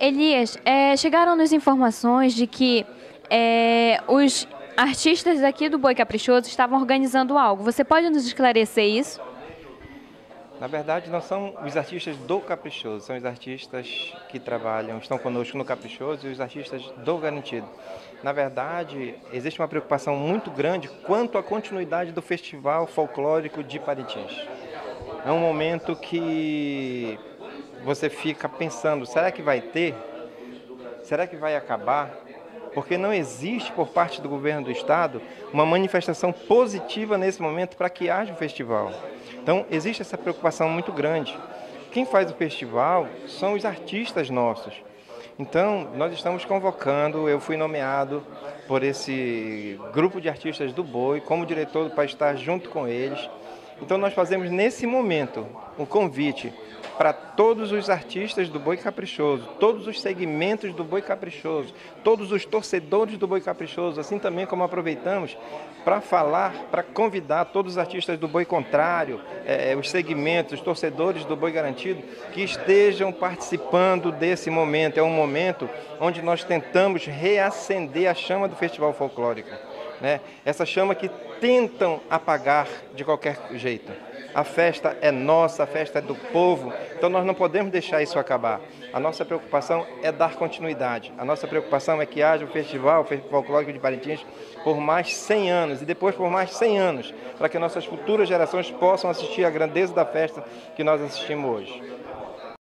Elias, é, chegaram-nos informações de que é, os artistas aqui do Boi Caprichoso estavam organizando algo. Você pode nos esclarecer isso? Na verdade, não são os artistas do Caprichoso, são os artistas que trabalham, estão conosco no Caprichoso e os artistas do Garantido. Na verdade, existe uma preocupação muito grande quanto à continuidade do Festival Folclórico de Parintins. É um momento que você fica pensando, será que vai ter? Será que vai acabar? Porque não existe por parte do governo do estado uma manifestação positiva nesse momento para que haja o festival. Então, existe essa preocupação muito grande. Quem faz o festival são os artistas nossos. Então, nós estamos convocando, eu fui nomeado por esse grupo de artistas do Boi como diretor para estar junto com eles. Então, nós fazemos nesse momento um convite para todos os artistas do Boi Caprichoso, todos os segmentos do Boi Caprichoso, todos os torcedores do Boi Caprichoso, assim também como aproveitamos para falar, para convidar todos os artistas do Boi Contrário, eh, os segmentos, os torcedores do Boi Garantido, que estejam participando desse momento. É um momento onde nós tentamos reacender a chama do Festival Folclórico. Né? Essa chama que tentam apagar de qualquer jeito. A festa é nossa, a festa é do povo, então nós não podemos deixar isso acabar. A nossa preocupação é dar continuidade. A nossa preocupação é que haja o festival, folclórico de Parintins, por mais 100 anos e depois por mais 100 anos, para que nossas futuras gerações possam assistir à grandeza da festa que nós assistimos hoje.